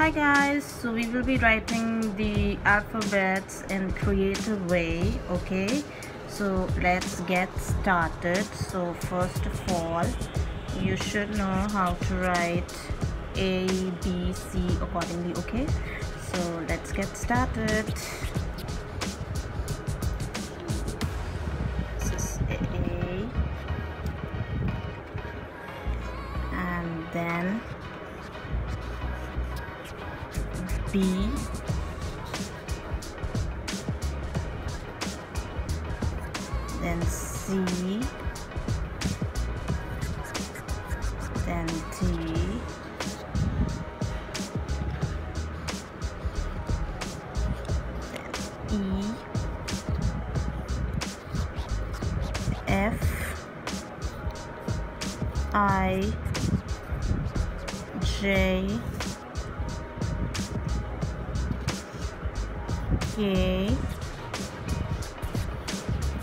Hi guys, so we will be writing the alphabets in creative way, okay? So let's get started. So first of all, you should know how to write A, B, C accordingly, okay? So let's get started. B. Then C. Then D. Then E. F. I. J K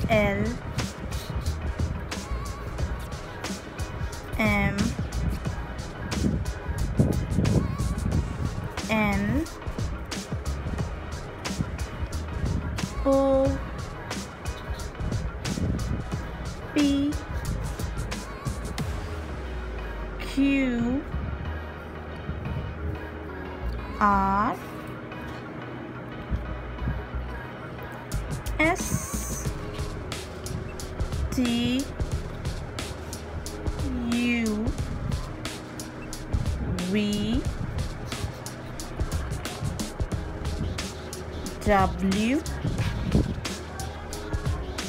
L M N O P Q R S T U V W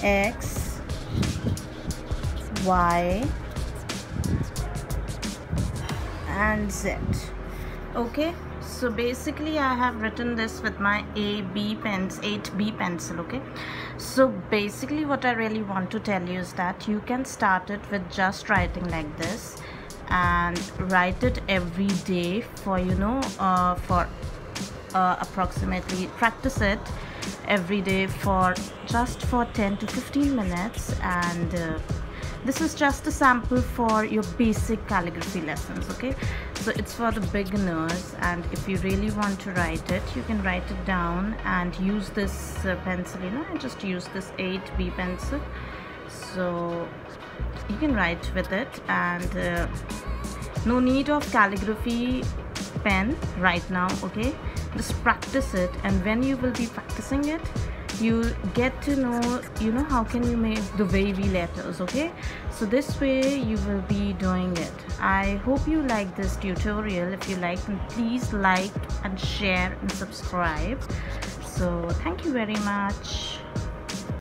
X Y and Z. Okay so basically I have written this with my A B pens 8B pencil okay? So basically what I really want to tell you is that you can start it with just writing like this and write it every day for you know uh, for uh, approximately practice it every day for just for 10 to 15 minutes and uh, this is just a sample for your basic calligraphy lessons okay so it's for the beginners and if you really want to write it you can write it down and use this uh, pencil you know I just use this 8b pencil. So you can write with it and uh, no need of calligraphy pen right now okay? Just practice it and when you will be practicing it you get to know you know how can you make the wavy letters okay? So this way you will be doing it. I hope you like this tutorial. If you like please like and share and subscribe. So thank you very much